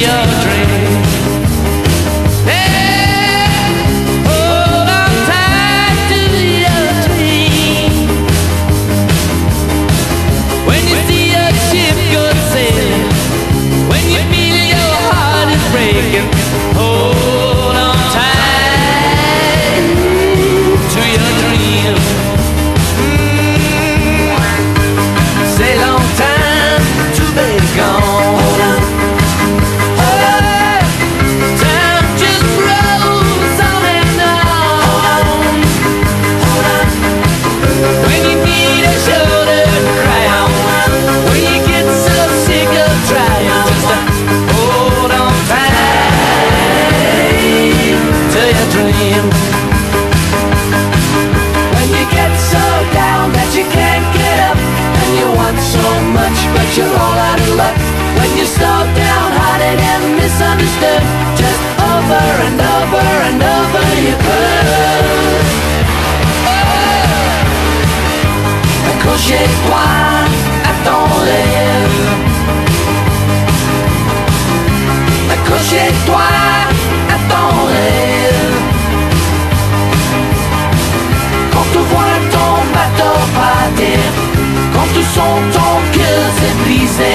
your dream. When you get so down that you can't get up And you want so much but you're all out of luck. When you're so downhearted and misunderstood Just over and over and over you burn oh! Crochet wide son ton cœur s'est brisé.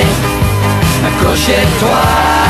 Accrochez-toi.